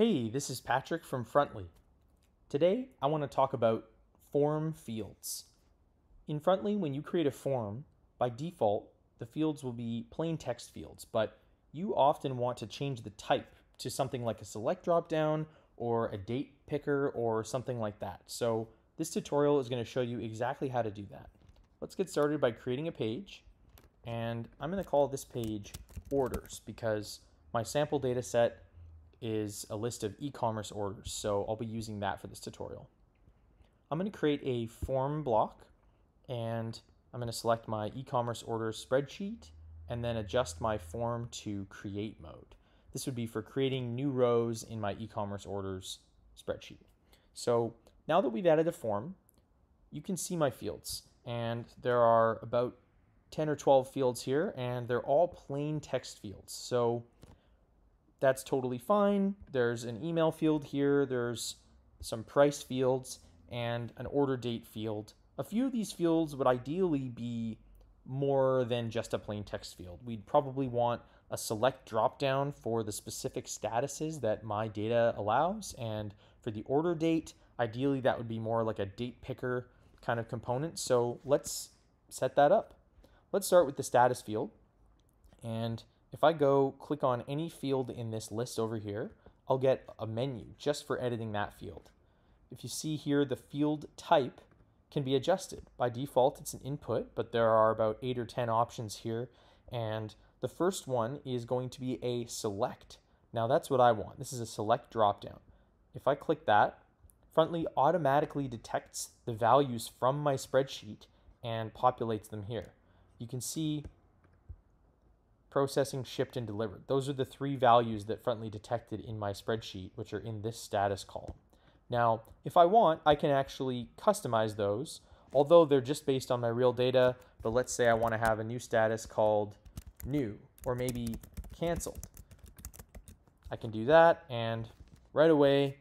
Hey, this is Patrick from Frontly. Today, I want to talk about form fields. In Frontly, when you create a form, by default, the fields will be plain text fields, but you often want to change the type to something like a select dropdown or a date picker or something like that. So this tutorial is going to show you exactly how to do that. Let's get started by creating a page. And I'm going to call this page orders because my sample data set is a list of e-commerce orders. So I'll be using that for this tutorial. I'm going to create a form block and I'm going to select my e-commerce orders spreadsheet and then adjust my form to create mode. This would be for creating new rows in my e-commerce orders spreadsheet. So now that we've added a form, you can see my fields and there are about 10 or 12 fields here and they're all plain text fields. So that's totally fine. There's an email field here, there's some price fields and an order date field. A few of these fields would ideally be more than just a plain text field. We'd probably want a select dropdown for the specific statuses that my data allows. And for the order date, ideally that would be more like a date picker kind of component. So let's set that up. Let's start with the status field. And if I go click on any field in this list over here, I'll get a menu just for editing that field. If you see here, the field type can be adjusted. By default, it's an input, but there are about eight or 10 options here. And the first one is going to be a select. Now that's what I want. This is a select dropdown. If I click that, Frontly automatically detects the values from my spreadsheet and populates them here. You can see processing, shipped, and delivered. Those are the three values that Frontly detected in my spreadsheet, which are in this status column. Now, if I want, I can actually customize those, although they're just based on my real data, but let's say I want to have a new status called new, or maybe canceled. I can do that, and right away,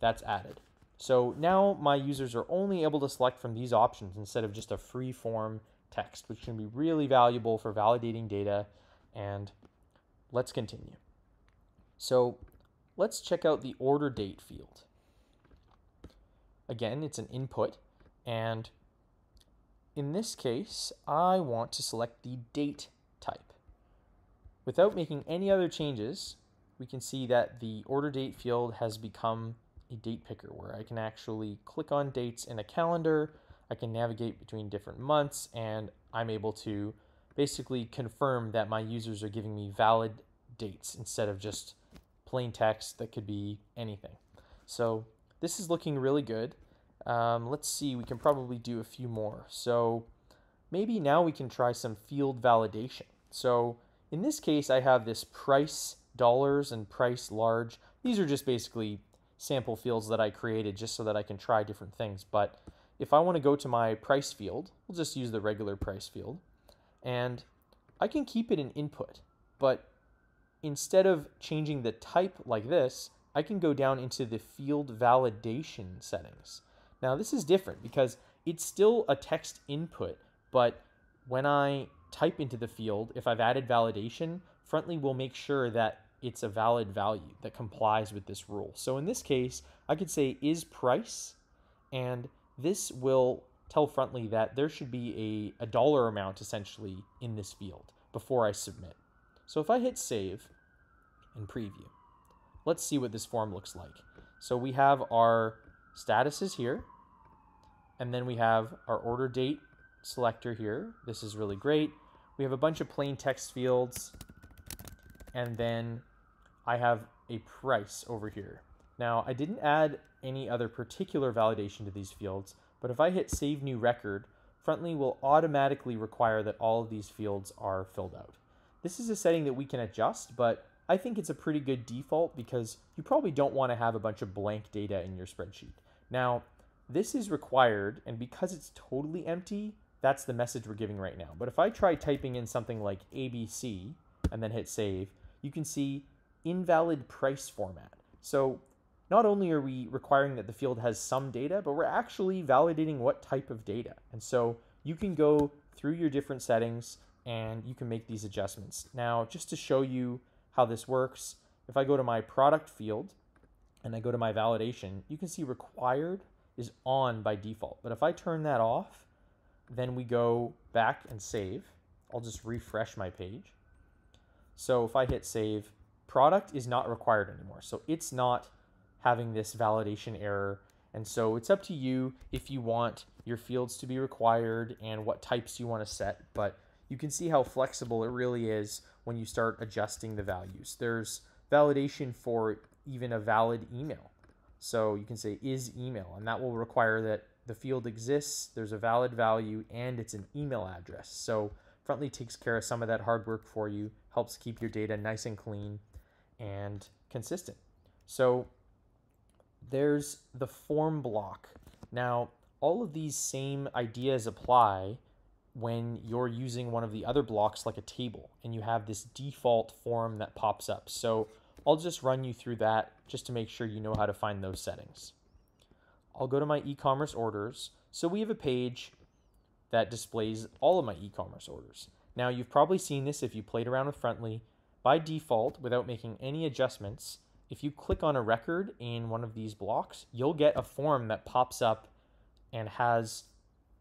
that's added. So now my users are only able to select from these options instead of just a free form text, which can be really valuable for validating data. And let's continue. So let's check out the order date field. Again, it's an input. And in this case, I want to select the date type. Without making any other changes, we can see that the order date field has become a date picker where I can actually click on dates in a calendar. I can navigate between different months and I'm able to basically confirm that my users are giving me valid dates instead of just plain text that could be anything. So this is looking really good. Um, let's see, we can probably do a few more. So maybe now we can try some field validation. So in this case, I have this price dollars and price large. These are just basically sample fields that I created just so that I can try different things. But if I want to go to my price field, we'll just use the regular price field. And I can keep it an input, but instead of changing the type like this, I can go down into the field validation settings. Now this is different because it's still a text input, but when I type into the field, if I've added validation, Frontly will make sure that it's a valid value that complies with this rule. So in this case, I could say is price, and this will tell Frontly that there should be a, a dollar amount essentially in this field before I submit. So if I hit save and preview, let's see what this form looks like. So we have our statuses here, and then we have our order date selector here. This is really great. We have a bunch of plain text fields, and then I have a price over here. Now, I didn't add any other particular validation to these fields, but if I hit Save New Record, Frontly will automatically require that all of these fields are filled out. This is a setting that we can adjust, but I think it's a pretty good default because you probably don't want to have a bunch of blank data in your spreadsheet. Now, this is required, and because it's totally empty, that's the message we're giving right now. But if I try typing in something like ABC and then hit save, you can see invalid price format. So not only are we requiring that the field has some data, but we're actually validating what type of data. And so you can go through your different settings and you can make these adjustments. Now, just to show you how this works, if I go to my product field and I go to my validation, you can see required is on by default. But if I turn that off, then we go back and save. I'll just refresh my page. So if I hit save, product is not required anymore. So it's not having this validation error. And so it's up to you if you want your fields to be required and what types you want to set. But you can see how flexible it really is when you start adjusting the values. There's validation for even a valid email. So you can say is email, and that will require that the field exists, there's a valid value, and it's an email address. So Frontly takes care of some of that hard work for you, helps keep your data nice and clean and consistent. So there's the form block. Now, all of these same ideas apply when you're using one of the other blocks like a table and you have this default form that pops up. So I'll just run you through that just to make sure you know how to find those settings. I'll go to my e-commerce orders. So we have a page that displays all of my e-commerce orders. Now you've probably seen this if you played around with Frontly. By default, without making any adjustments, if you click on a record in one of these blocks, you'll get a form that pops up and has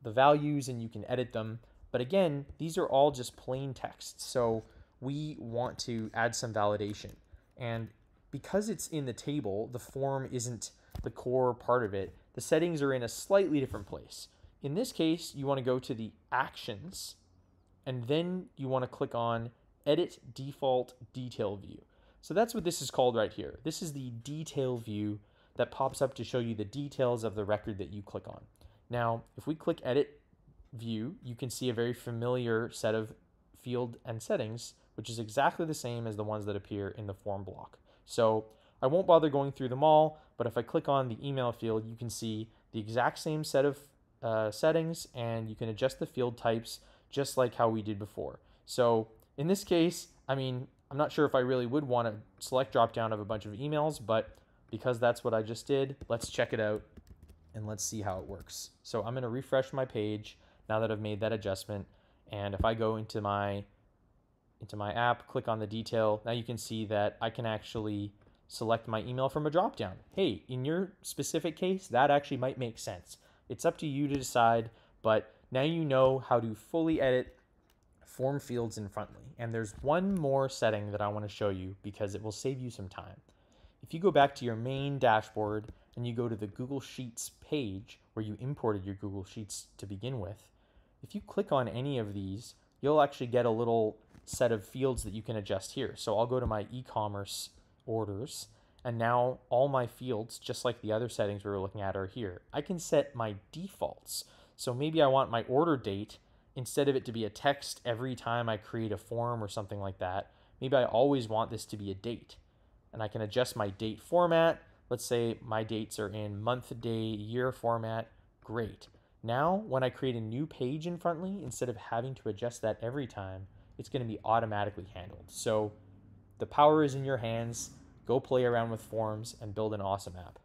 the values and you can edit them. But again, these are all just plain text. So we want to add some validation. And because it's in the table, the form isn't the core part of it. The settings are in a slightly different place. In this case, you want to go to the actions and then you want to click on edit default detail view. So that's what this is called right here. This is the detail view that pops up to show you the details of the record that you click on. Now, if we click edit view, you can see a very familiar set of field and settings, which is exactly the same as the ones that appear in the form block. So I won't bother going through them all, but if I click on the email field, you can see the exact same set of uh, settings and you can adjust the field types just like how we did before. So in this case, I mean, I'm not sure if I really would want to select drop down of a bunch of emails, but because that's what I just did, let's check it out and let's see how it works. So I'm going to refresh my page now that I've made that adjustment. And if I go into my into my app, click on the detail, now you can see that I can actually select my email from a drop down. Hey, in your specific case, that actually might make sense. It's up to you to decide, but now you know how to fully edit form fields in Frontly. And there's one more setting that I want to show you because it will save you some time. If you go back to your main dashboard and you go to the Google Sheets page where you imported your Google Sheets to begin with, if you click on any of these, you'll actually get a little set of fields that you can adjust here. So I'll go to my e-commerce orders and now all my fields, just like the other settings we were looking at, are here. I can set my defaults. So maybe I want my order date, instead of it to be a text every time I create a form or something like that, maybe I always want this to be a date. And I can adjust my date format. Let's say my dates are in month, day, year format. Great. Now, when I create a new page in Frontly, instead of having to adjust that every time, it's going to be automatically handled. So the power is in your hands Go play around with forms and build an awesome app.